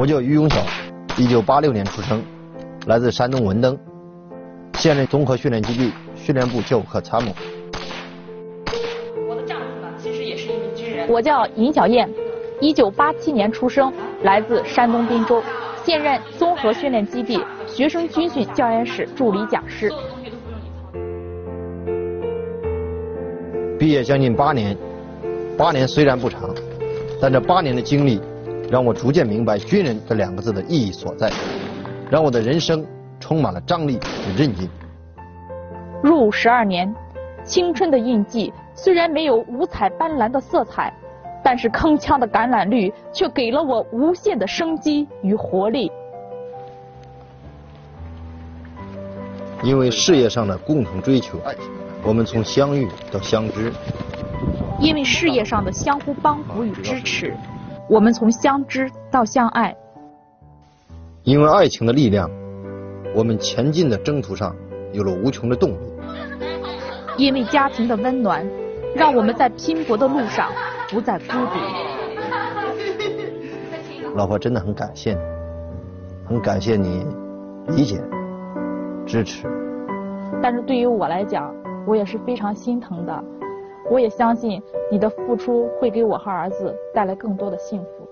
我叫于永晓，一九八六年出生，来自山东文登，现任综合训练基地训练部教务科参谋。我的丈夫呢，其实也是一名军人。我叫尹小燕，一九八七年出生，来自山东滨州，现任综合训练基地学生军训教研室助理讲师。毕业将近八年，八年虽然不长，但这八年的经历，让我逐渐明白“军人”这两个字的意义所在，让我的人生充满了张力与韧劲。入伍十二年，青春的印记虽然没有五彩斑斓的色彩，但是铿锵的橄榄绿却给了我无限的生机与活力。因为事业上的共同追求，我们从相遇到相知；因为事业上的相互帮扶与支持，我们从相知到相爱；因为爱情的力量，我们前进的征途上有了无穷的动力；因为家庭的温暖，让我们在拼搏的路上不再孤独。老婆，真的很感谢你，很感谢你理解。支持，但是对于我来讲，我也是非常心疼的。我也相信你的付出会给我和儿子带来更多的幸福。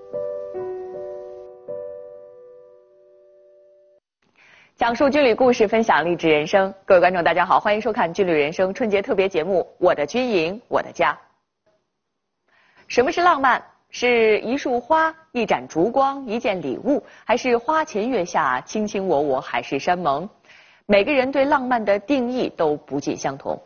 讲述军旅故事，分享励志人生。各位观众，大家好，欢迎收看《军旅人生》春节特别节目《我的军营，我的家》。什么是浪漫？是一束花、一盏烛光、一件礼物，还是花前月下、卿卿我我、海誓山盟？每个人对浪漫的定义都不尽相同。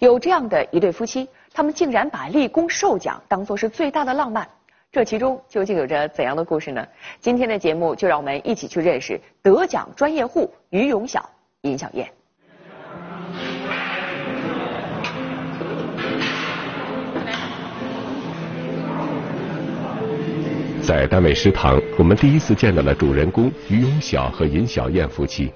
有这样的一对夫妻，他们竟然把立功受奖当做是最大的浪漫，这其中究竟有着怎样的故事呢？今天的节目就让我们一起去认识得奖专业户于永晓、尹小燕。在单位食堂，我们第一次见到了主人公于永晓和尹小燕夫妻。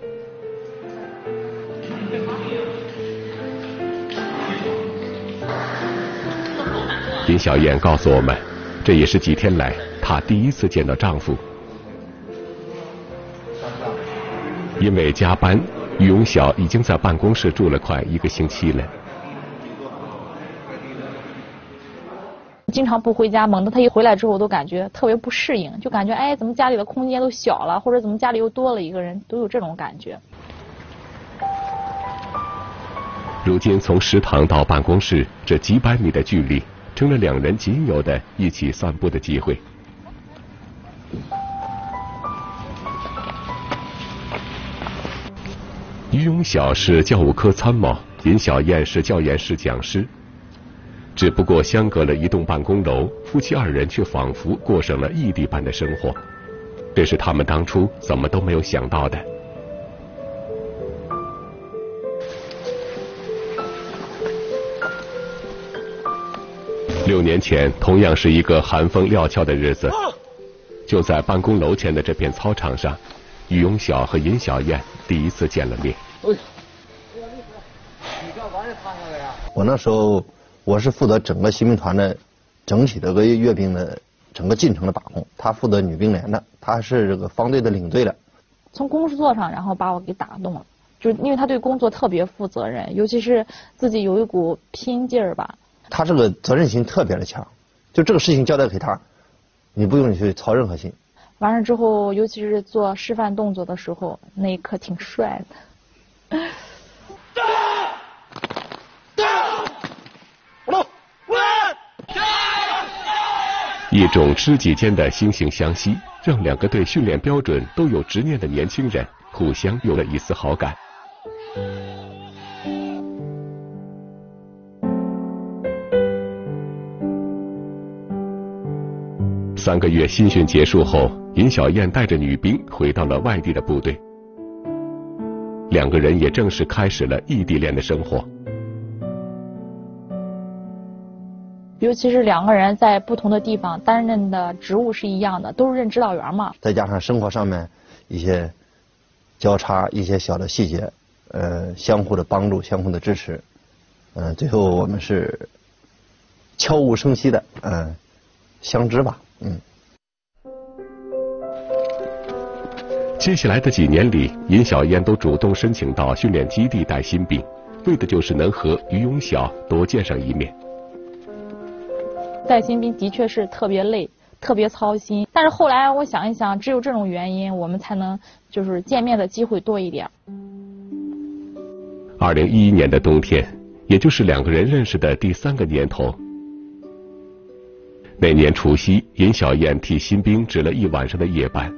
尹小燕告诉我们，这也是几天来她第一次见到丈夫。因为加班，于永晓已经在办公室住了快一个星期了。经常不回家，猛的他一回来之后，我都感觉特别不适应，就感觉哎，怎么家里的空间都小了，或者怎么家里又多了一个人，都有这种感觉。如今从食堂到办公室这几百米的距离。成了两人仅有的一起散步的机会。于永晓是教务科参谋，尹小燕是教研室讲师。只不过相隔了一栋办公楼，夫妻二人却仿佛过上了异地般的生活，这是他们当初怎么都没有想到的。六年前，同样是一个寒风料峭的日子，就在办公楼前的这片操场上，于永晓和尹小燕第一次见了面。我那时候我是负责整个新兵团的整体的个阅兵的整个进程的把控，他负责女兵连的，他是这个方队的领队的。从工作上，然后把我给打动了，就是因为他对工作特别负责任，尤其是自己有一股拼劲儿吧。他这个责任心特别的强，就这个事情交代给他，你不用你去操任何心。完了之后，尤其是做示范动作的时候，那一刻挺帅的。一种知己间的惺惺相惜，让两个对训练标准都有执念的年轻人互相有了一丝好感。三个月新训结束后，尹小燕带着女兵回到了外地的部队，两个人也正式开始了异地恋的生活。尤其是两个人在不同的地方担任的职务是一样的，都是任指导员嘛。再加上生活上面一些交叉、一些小的细节，呃，相互的帮助、相互的支持，嗯，最后我们是悄无声息的，嗯，相知吧。嗯，接下来的几年里，尹小燕都主动申请到训练基地带新兵，为的就是能和于永晓多见上一面。带新兵的确是特别累，特别操心。但是后来我想一想，只有这种原因，我们才能就是见面的机会多一点。二零一一年的冬天，也就是两个人认识的第三个年头，那年除夕，尹小燕替新兵值了一晚上的夜班，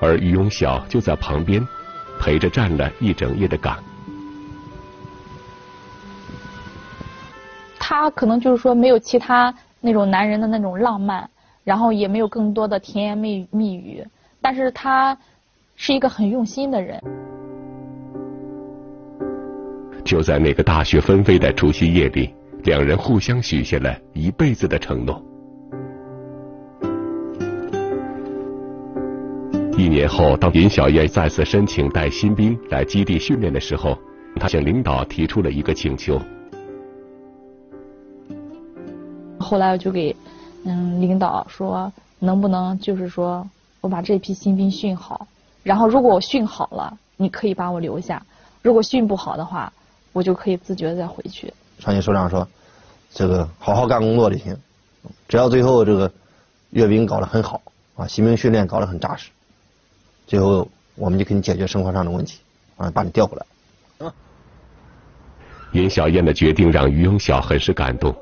而于永晓就在旁边陪着站了一整夜的岗。他可能就是说没有其他那种男人的那种浪漫，然后也没有更多的甜言蜜蜜语，但是他是一个很用心的人。就在那个大雪纷飞的除夕夜里，两人互相许下了一辈子的承诺。一年后，当尹小燕再次申请带新兵来基地训练的时候，她向领导提出了一个请求。后来我就给嗯领导说，能不能就是说我把这批新兵训好，然后如果我训好了，你可以把我留下；如果训不好的话，我就可以自觉再回去。上级首长说，这个好好干工作就行，只要最后这个阅兵搞得很好啊，新兵训练搞得很扎实，最后我们就给你解决生活上的问题啊，把你调回来。尹小燕的决定让于永晓很是感动。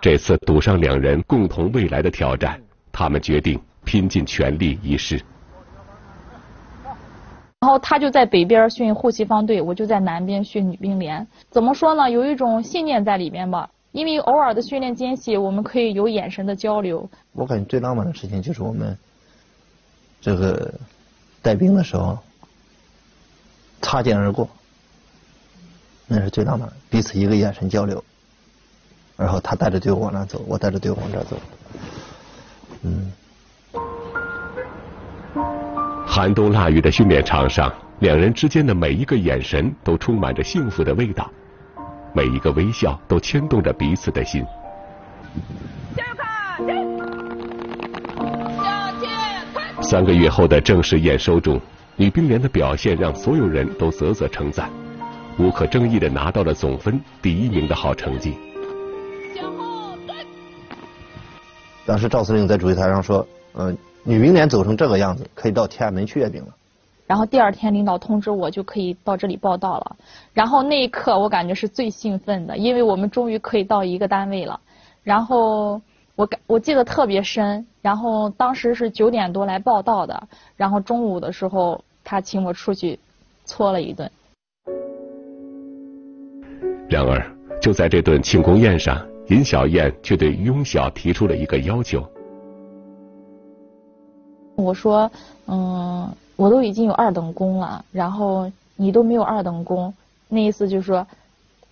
这次赌上两人共同未来的挑战，他们决定拼尽全力一试。然后他就在北边训护旗方队，我就在南边训女兵连。怎么说呢？有一种信念在里面吧。因为偶尔的训练间隙，我们可以有眼神的交流。我感觉最浪漫的事情就是我们这个带兵的时候擦肩而过，那是最浪漫，彼此一个眼神交流。然后他带着队伍往那走，我带着队伍往这走。嗯。寒冬腊月的训练场上，两人之间的每一个眼神都充满着幸福的味道，每一个微笑都牵动着彼此的心。三个月后的正式验收中，女兵连的表现让所有人都啧啧称赞，无可争议的拿到了总分第一名的好成绩。当时赵司令在主席台上说：“呃，女兵连走成这个样子，可以到天安门去阅兵了。”然后第二天领导通知我就可以到这里报道了。然后那一刻我感觉是最兴奋的，因为我们终于可以到一个单位了。然后我感我记得特别深。然后当时是九点多来报道的，然后中午的时候他请我出去搓了一顿。然而就在这顿庆功宴上。尹小燕却对于永晓提出了一个要求。我说：“嗯，我都已经有二等功了，然后你都没有二等功，那意思就是说，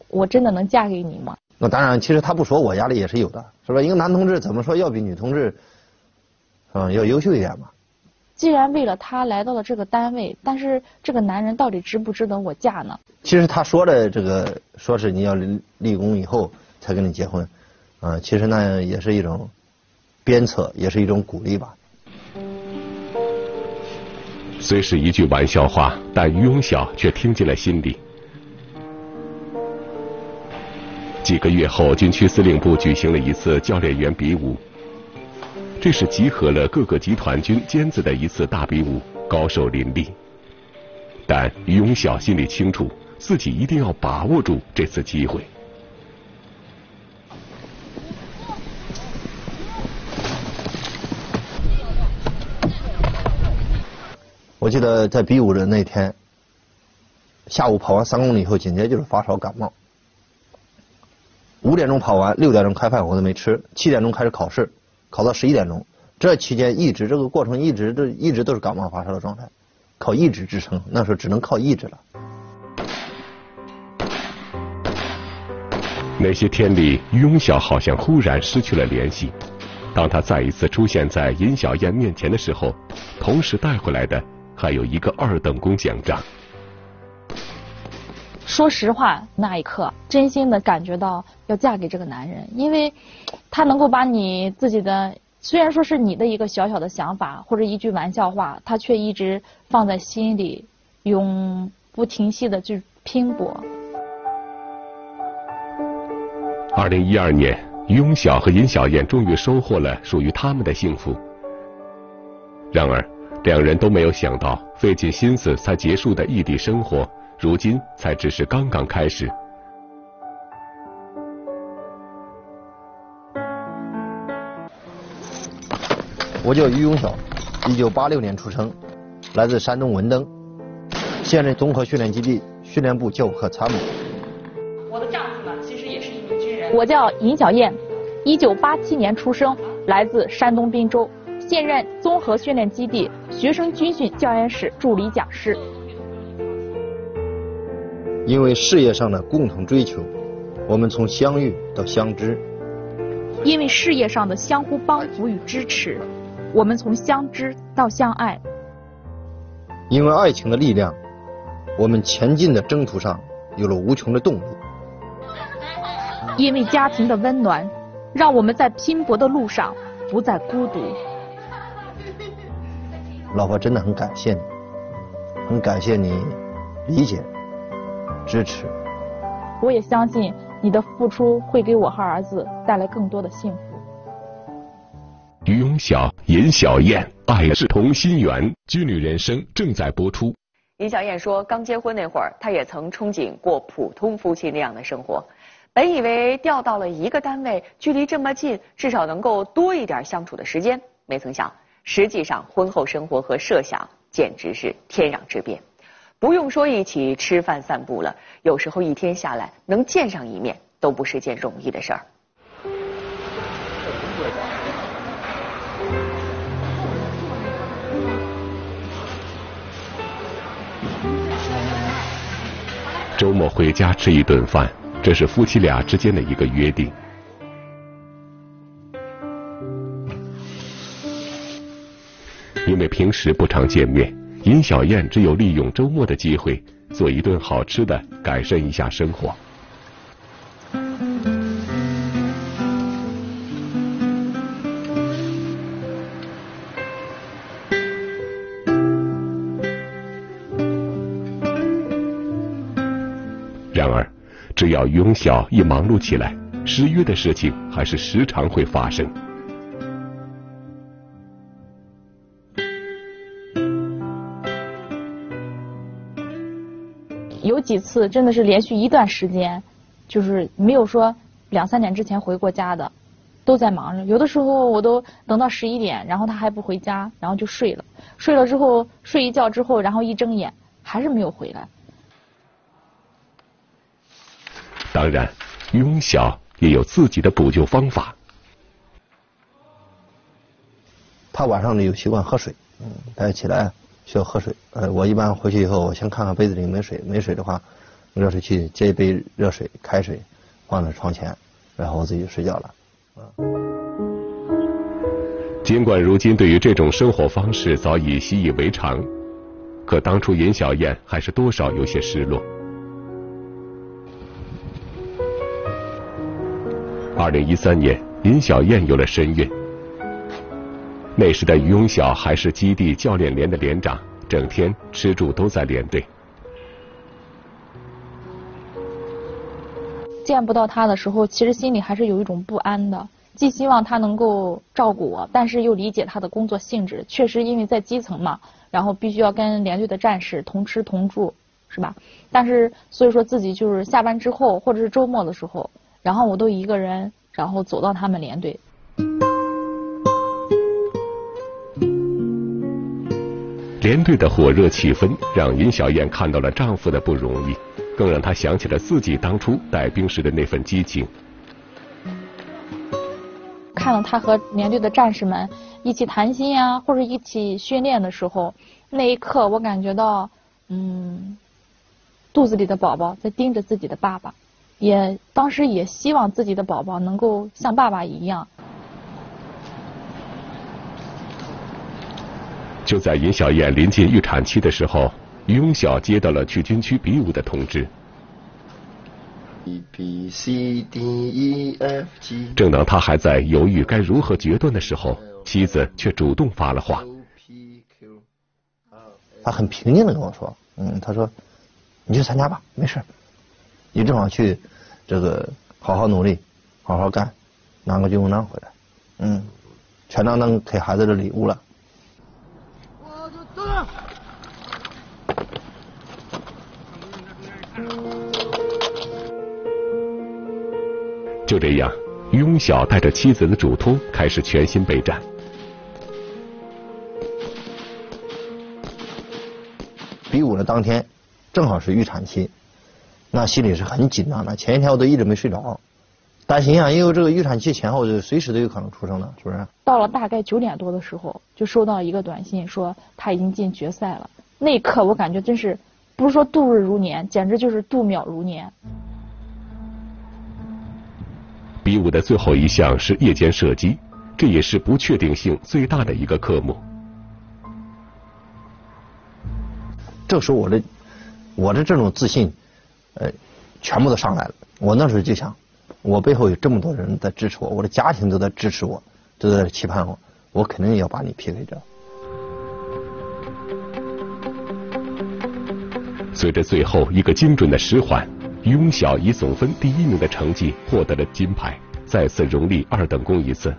我真的能嫁给你吗？”那当然，其实他不说，我压力也是有的，是吧？一个男同志怎么说要比女同志，嗯，要优秀一点嘛？既然为了他来到了这个单位，但是这个男人到底值不值得我嫁呢？其实他说的这个，说是你要立功以后。才跟你结婚，啊，其实那也是一种鞭策，也是一种鼓励吧。虽是一句玩笑话，但于永晓却听进了心里。几个月后，军区司令部举行了一次教练员比武，这是集合了各个集团军尖子的一次大比武，高手林立。但于永晓心里清楚，自己一定要把握住这次机会。我记得在比武的那天，下午跑完三公里以后，紧接着就是发烧感冒。五点钟跑完，六点钟开饭我都没吃，七点钟开始考试，考到十一点钟。这期间一直这个过程一直都一直都是感冒发烧的状态，靠意志支撑。那时候只能靠意志了。那些天里，于永晓好像忽然失去了联系。当他再一次出现在尹小燕面前的时候，同时带回来的。还有一个二等功奖章。说实话，那一刻真心的感觉到要嫁给这个男人，因为他能够把你自己的虽然说是你的一个小小的想法或者一句玩笑话，他却一直放在心里，永不停息的去拼搏。二零一二年，于永晓和尹小燕终于收获了属于他们的幸福。然而，两人都没有想到，费尽心思才结束的异地生活，如今才只是刚刚开始。我叫于永晓，一九八六年出生，来自山东文登，现任综合训练基地训练部教务科参谋。我的丈夫呢，其实也是一名军人。我叫尹小燕，一九八七年出生，来自山东滨州，现任综合训练基地学生军训教研室助理讲师。因为事业上的共同追求，我们从相遇到相知；因为事业上的相互帮扶与支持，我们从相知到相爱；因为爱情的力量，我们前进的征途上有了无穷的动力；因为家庭的温暖，让我们在拼搏的路上不再孤独。老婆，真的很感谢你，很感谢你理解、支持。我也相信你的付出会给我和儿子带来更多的幸福。于永晓、尹小燕，爱是同心圆，军旅人生正在播出。尹小燕说，刚结婚那会儿，她也曾憧憬过普通夫妻那样的生活。本以为调到了一个单位，距离这么近，至少能够多一点相处的时间。没曾想，实际上婚后生活和设想简直是天壤之别。不用说一起吃饭散步了，有时候一天下来能见上一面都不是件容易的事儿。周末回家吃一顿饭，这是夫妻俩之间的一个约定。因为平时不常见面，尹小燕只有利用周末的机会做一顿好吃的，改善一下生活。然而，只要于永晓一忙碌起来，失约的事情还是时常会发生。有几次真的是连续一段时间，就是没有说两三点之前回过家的，都在忙着。有的时候我都等到十一点，然后他还不回家，然后就睡了。睡了之后睡一觉之后，然后一睁眼还是没有回来。当然，于永晓也有自己的补救方法。他晚上呢有习惯喝水，嗯，他起来需要喝水。呃，我一般回去以后，我先看看杯子里没水，没水的话，热水器接一杯热水、开水放在床前，然后我自己就睡觉了。尽管如今对于这种生活方式早已习以为常，可当初尹小燕还是多少有些失落。二零一三年，尹小燕有了身孕。那时的于永晓还是基地教练连的连长，整天吃住都在连队。见不到他的时候，其实心里还是有一种不安的，既希望他能够照顾我，但是又理解他的工作性质。确实，因为在基层嘛，然后必须要跟连队的战士同吃同住，是吧？但是所以说自己就是下班之后或者是周末的时候，然后我都一个人，然后走到他们连队。连队的火热气氛让尹小燕看到了丈夫的不容易，更让她想起了自己当初带兵时的那份激情。看到他和连队的战士们一起谈心呀，或者一起训练的时候，那一刻我感觉到，嗯，肚子里的宝宝在盯着自己的爸爸，也当时也希望自己的宝宝能够像爸爸一样。就在尹小燕临近预产期的时候，于永晓接到了去军区比武的通知。A B C D E F G。正当他还在犹豫该如何决断的时候，妻子却主动发了话。他很平静的跟我说：“嗯，他说，你去参加吧，没事，你正好去，这个好好努力，好好干，拿个军功章回来，嗯，全当当给孩子的礼物了。”就这样，于永晓带着妻子的嘱托，开始全心备战。比武的当天，正好是预产期，那心里是很紧张的。前一天我都一直没睡着，担心啊，因为这个预产期前后就随时都有可能出生了，是不是？到了大概九点多的时候，就收到一个短信，说他已经进决赛了。那一刻，我感觉真是不是说度日如年，简直就是度秒如年。比武的最后一项是夜间射击，这也是不确定性最大的一个科目。这时候我的我的这种自信，呃，全部都上来了。我那时候就想，我背后有这么多人在支持我，我的家庭都在支持我，都在期盼我，我肯定要把你 PK 掉。随着最后一个精准的十环。于永晓以总分第一名的成绩获得了金牌，再次荣立二等功一次。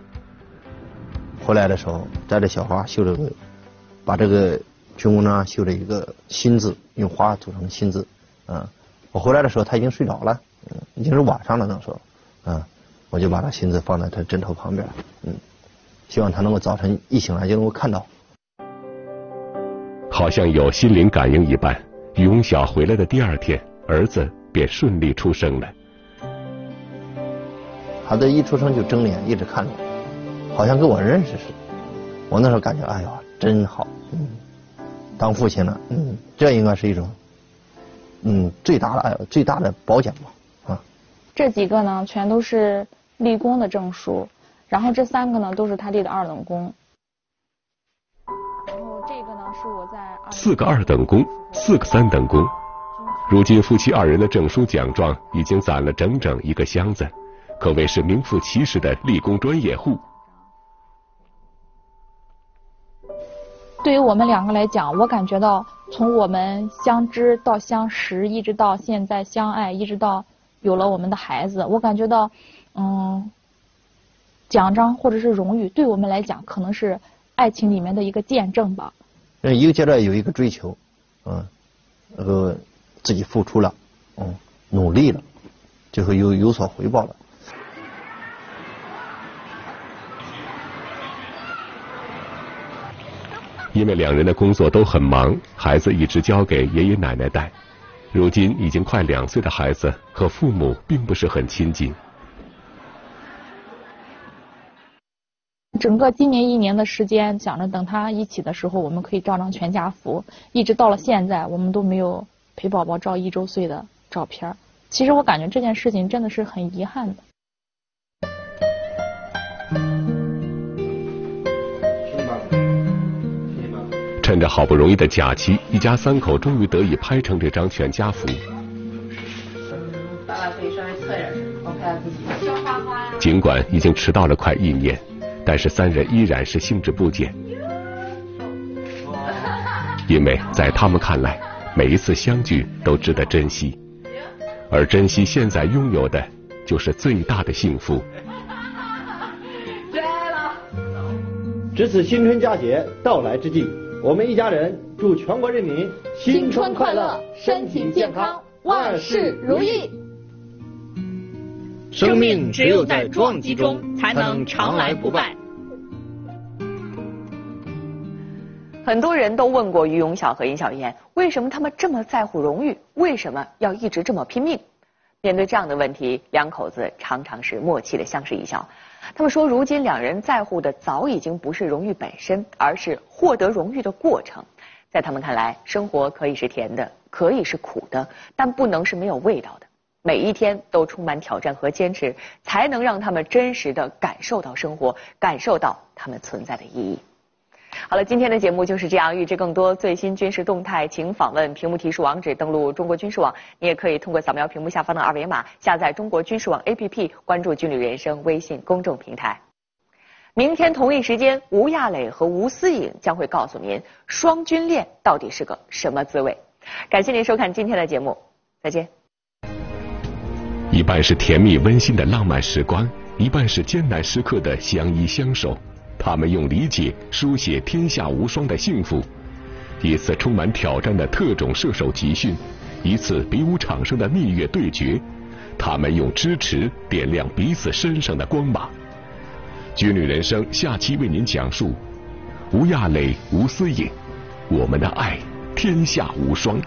回来的时候带着小花绣了个，把这个军功章绣了一个心字，用花组成的心字。嗯，我回来的时候他已经睡着了，嗯，已经是晚上了那时候，嗯，我就把他心字放在他枕头旁边，嗯，希望他能够早晨一醒来就能够看到。好像有心灵感应一般，于永晓回来的第二天，儿子。便顺利出生了。孩子一出生就睁眼，一直看着我，好像跟我认识似的。我那时候感觉，哎呦，真好，嗯，当父亲了，嗯，这应该是一种，嗯，最大的爱，最大的褒奖吧，啊。这几个呢，全都是立功的证书，然后这三个呢，都是他立的二等功。然后这个呢，是我在四个二等功，四个三等功。如今夫妻二人的证书奖状已经攒了整整一个箱子，可谓是名副其实的立功专业户。对于我们两个来讲，我感觉到从我们相知到相识，一直到现在相爱，一直到有了我们的孩子，我感觉到，嗯，奖章或者是荣誉，对我们来讲可能是爱情里面的一个见证吧。一个阶段有一个追求，嗯，那个。自己付出了，嗯，努力了，就会有有所回报了。因为两人的工作都很忙，孩子一直交给爷爷奶奶带。如今已经快两岁的孩子和父母并不是很亲近。整个今年一年的时间，想着等他一起的时候，我们可以照张全家福。一直到了现在，我们都没有。陪宝宝照一周岁的照片，其实我感觉这件事情真的是很遗憾的。趁着好不容易的假期，一家三口终于得以拍成这张全家福。尽管已经迟到了快一年，但是三人依然是兴致不减，因为在他们看来。每一次相聚都值得珍惜，而珍惜现在拥有的，就是最大的幸福。值此新春佳节到来之际，我们一家人祝全国人民新春快乐，身体健康，万事如意。生命只有在撞击中，才能常来不败。很多人都问过于永晓和尹小燕，为什么他们这么在乎荣誉？为什么要一直这么拼命？面对这样的问题，两口子常常是默契的相视一笑。他们说，如今两人在乎的早已经不是荣誉本身，而是获得荣誉的过程。在他们看来，生活可以是甜的，可以是苦的，但不能是没有味道的。每一天都充满挑战和坚持，才能让他们真实的感受到生活，感受到他们存在的意义。好了，今天的节目就是这样。预知更多最新军事动态，请访问屏幕提示网址，登录中国军事网。你也可以通过扫描屏幕下方的二维码，下载中国军事网 APP，关注“军旅人生”微信公众平台。明天同一时间，吴亚磊和吴思颖将会告诉您双军恋到底是个什么滋味。感谢您收看今天的节目，再见。一半是甜蜜温馨的浪漫时光，一半是艰难时刻的相依相守。他们用理解书写天下无双的幸福。一次充满挑战的特种射手集训，一次比武场上的蜜月对决，他们用支持点亮彼此身上的光芒。军旅人生下期为您讲述吴亚磊、吴思颖，我们的爱天下无双。